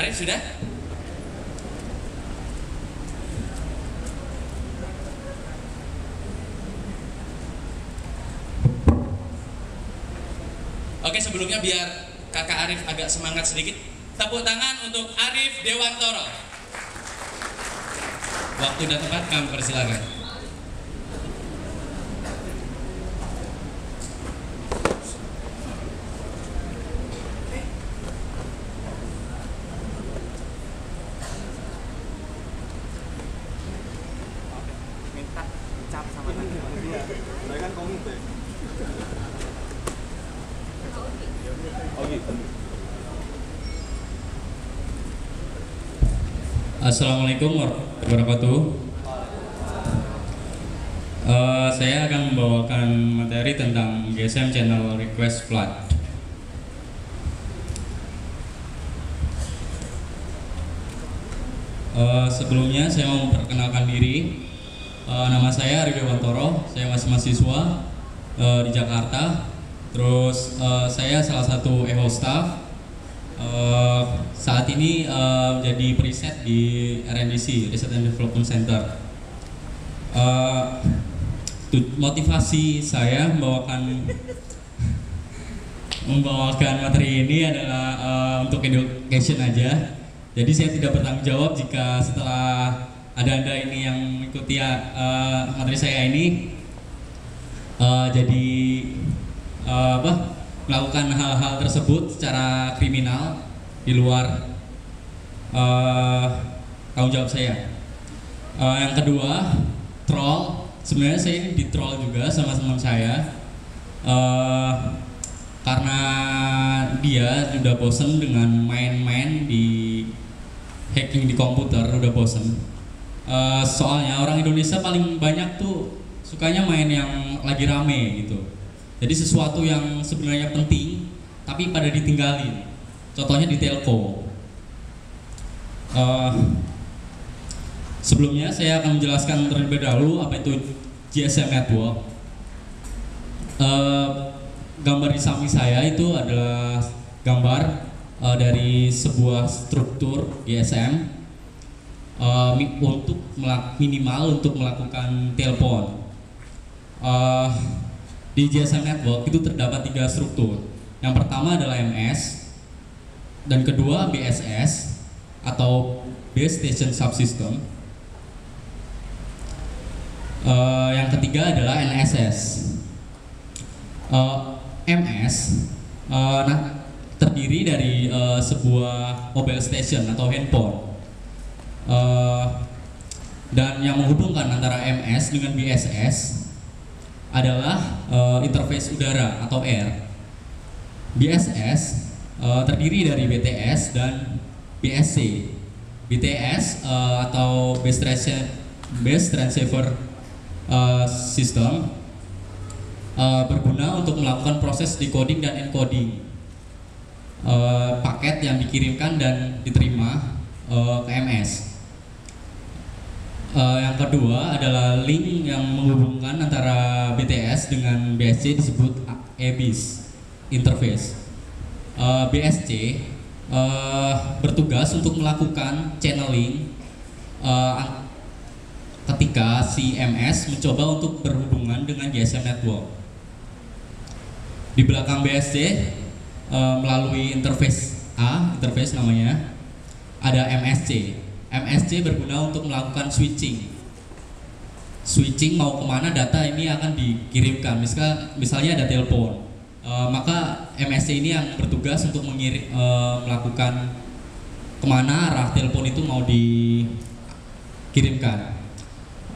Arif sudah? Oke sebelumnya biar kakak Arif agak semangat sedikit. Tepuk tangan untuk Arif Dewantoro. Waktu dan tempat kami persilakan minta ucap sama dia Saya kan komite. Oh gitu. Assalamualaikum warahmatullahi wabarakatuh. Eh, saya akan membawakan materi tentang GSM Channel Request Flood. Eh, sebelumnya saya mau memperkenalkan diri. Eh, nama saya Arif Dewantoro. Saya masih mahasiswa eh, di Jakarta. Terus eh, saya salah satu EHO staff Eh, saat ini eh, jadi periset di RNDC Research and Development Center. Tu- motivasi saya membawakan membawakan materi ini adalah eh, untuk education aja. Jadi saya tidak bertanggung jawab jika setelah ada anda ini yang mengikuti eh, materi saya ini eh, jadi eh, apa melakukan hal-hal tersebut secara kriminal di luar eh, tanggung jawab saya. Eh, yang kedua, troll. Sebenarnya saya ini di troll juga sama teman saya Eh, karena dia sudah bosen dengan main-main di hacking di komputer, udah bosen. Eh, soalnya orang Indonesia paling banyak tuh sukanya main yang lagi rame gitu. Jadi sesuatu yang sebenarnya penting tapi pada ditinggalin. Contohnya di telco. Eh, sebelumnya saya akan menjelaskan terlebih dahulu apa itu GSM Network. Eh, gambar di samping saya itu adalah gambar eh, dari sebuah struktur GSM mi- untuk minimal untuk melakukan telepon. Eh, di GSM Network itu terdapat tiga struktur. Yang pertama adalah MS, dan kedua BSS atau Base Station Subsystem. Eh, yang ketiga adalah NSS. Eh, MS eh, nah, terdiri dari eh, sebuah mobile station atau handphone. Eh, dan yang menghubungkan antara MS dengan BSS adalah eh, interface udara atau air. BSS eh, terdiri dari BTS dan BSC. BTS eh, atau Base, Base Transceiver eh, System eh, berguna untuk melakukan proses decoding dan encoding eh, paket yang dikirimkan dan diterima eh, ke MS. Eh, yang kedua adalah link yang menghubungkan antara BTS dengan BSC disebut EBIS interface. Eh, BSC eh, bertugas untuk melakukan channeling an- ketika si MS mencoba untuk berhubungan dengan GSM network. Di belakang BSC eh, melalui interface A, interface namanya, ada MSC. MSC berguna untuk melakukan switching. Switching mau ke mana data ini akan dikirimkan. Misal, misalnya ada telepon, Eh, maka MSC ini yang bertugas untuk mengirim eh, melakukan ke mana arah telepon itu mau dikirimkan.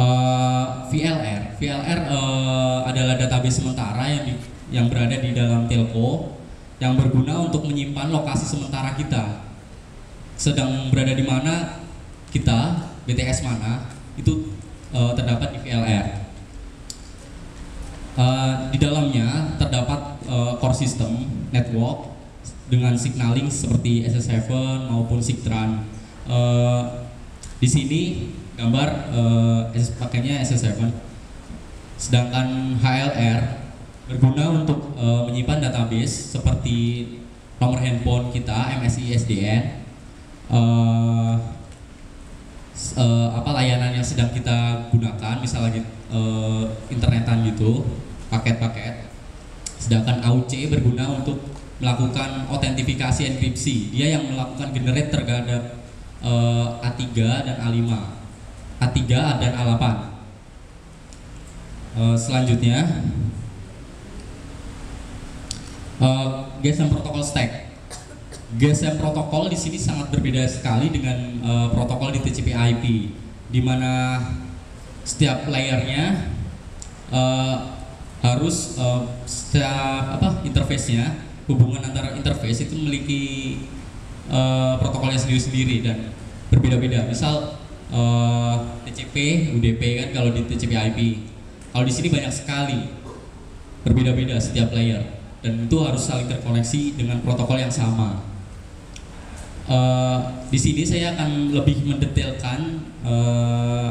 Eh, VLR, VLR eh, adalah database sementara yang di- yang berada di dalam telco yang berguna untuk menyimpan lokasi sementara kita. Sedang berada di mana kita, BTS mana, itu eh, terdapat di VLR. Eh, di dalamnya terdapat eh, core system network dengan signaling seperti SS7 maupun Sigtran. Eh, di sini gambar SS pakainya SS7. Sedangkan HLR berguna untuk eh, menyimpan database seperti nomor handphone kita, MSI, SDN, eh, eh, apa layanan yang sedang kita gunakan, misal lagi eh, internetan gitu, paket-paket. Sedangkan AUC berguna untuk melakukan autentifikasi enkripsi. Dia yang melakukan generate terhadap eh, A3 dan A5. A3 dan A8. Eh, selanjutnya GSM protokol stack. GSM protokol di sini sangat berbeda sekali dengan eh, protokol di TCP/IP, di mana setiap layernya eh, harus eh, setiap apa interface-nya hubungan antara interface itu memiliki eh, protokolnya sendiri-sendiri dan berbeda-beda. Misal eh, TCP, UDP kan kalau di TCP/IP. Kalau di sini banyak sekali berbeda-beda setiap layer dan itu harus saling terkoneksi dengan protokol yang sama. Eh, di sini saya akan lebih mendetailkan eh,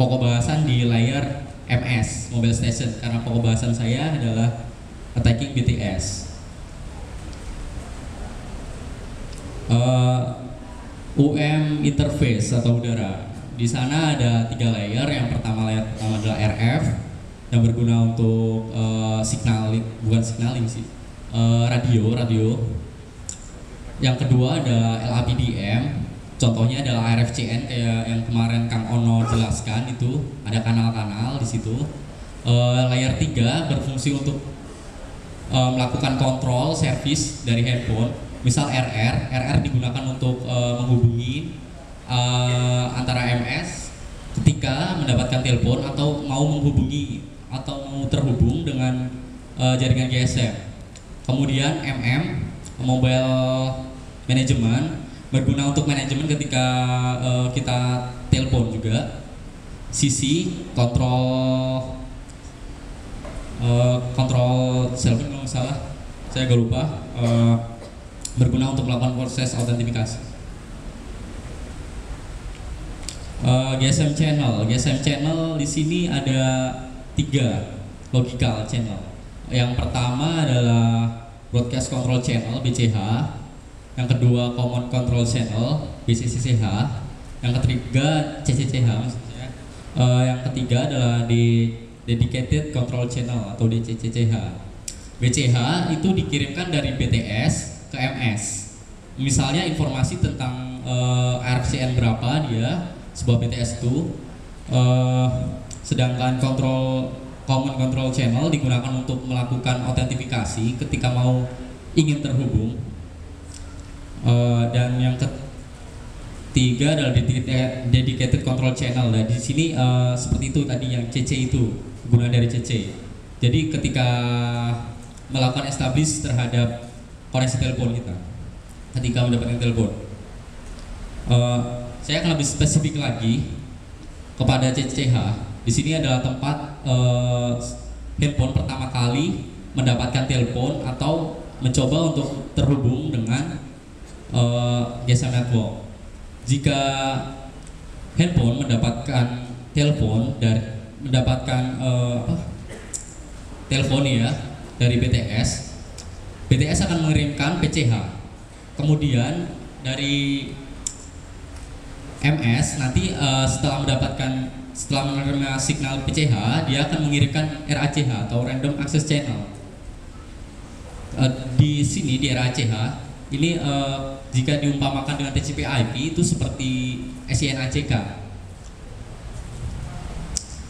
pokok bahasan di layar MS Mobile Station karena pokok bahasan saya adalah attacking BTS. Eh, UM interface atau udara. Di sana ada tiga layer. Yang pertama layer pertama adalah RF yang berguna untuk eh, signaling, bukan signaling sih, eh, radio, radio. Yang kedua ada LAPDM. Contohnya adalah RFCN kayak yang kemarin Kang Ono jelaskan itu ada kanal-kanal di situ. Eh, layer 3 berfungsi untuk eh, melakukan kontrol service dari handphone. Misal RR, RR digunakan untuk eh, menghubungi eh, antara MS ketika mendapatkan telepon atau mau menghubungi atau mau terhubung dengan eh, jaringan GSM. Kemudian MM, mobile management berguna untuk manajemen ketika eh, kita telepon juga. CC kontrol eh, kontrol cellphone kalau salah saya agak lupa eh, berguna untuk melakukan proses autentifikasi. Eh, GSM channel, GSM channel di sini ada tiga logical channel. Yang pertama adalah broadcast control channel BCH, yang kedua common control channel BCCCH, yang ketiga CCCH maksudnya. Eh, yang ketiga adalah di dedicated control channel atau DCCCH. BCH itu dikirimkan dari BTS ke MS. Misalnya informasi tentang eh, RFCN berapa dia sebuah BTS itu eh, sedangkan kontrol common control channel digunakan untuk melakukan autentifikasi ketika mau ingin terhubung. Eh, dan yang ketiga adalah dedicated, dedicated control channel. Dan di sini eh, seperti itu tadi yang CC itu guna dari CC jadi ketika melakukan establish terhadap koneksi telepon kita ketika mendapatkan telepon. Eh, saya akan lebih spesifik lagi kepada CCH di sini adalah tempat eh, handphone pertama kali mendapatkan telepon atau mencoba untuk terhubung dengan eh, GSM network. Jika handphone mendapatkan telepon dari mendapatkan apa, telepon ya dari BTS, BTS akan mengirimkan PCH. Kemudian dari MS nanti eh, setelah mendapatkan setelah menerima signal PCH dia akan mengirimkan RACH atau Random Access Channel. Eh, di sini di RACH ini eh, jika diumpamakan dengan TCP/IP itu seperti SINACK.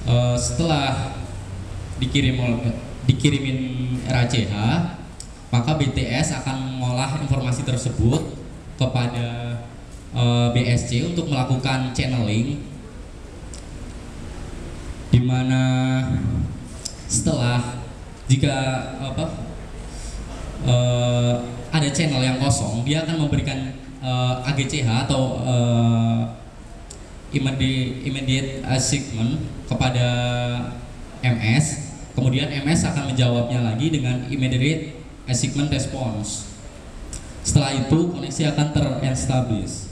Eh, setelah dikirim dikirimin RACH maka BTS akan mengolah informasi tersebut kepada BSC untuk melakukan channeling di mana setelah jika apa eh, ada channel yang kosong dia akan memberikan eh, AGCH atau eh, immediate, immediate assignment kepada MS kemudian MS akan menjawabnya lagi dengan immediate assignment response. Setelah itu koneksi akan terestablish.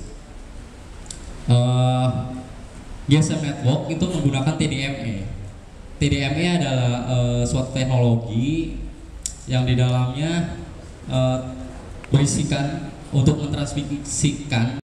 Eh, GSM network itu menggunakan TDMA. TDMA adalah eh, suatu teknologi yang di dalamnya eh, berisikan untuk mentransmisikan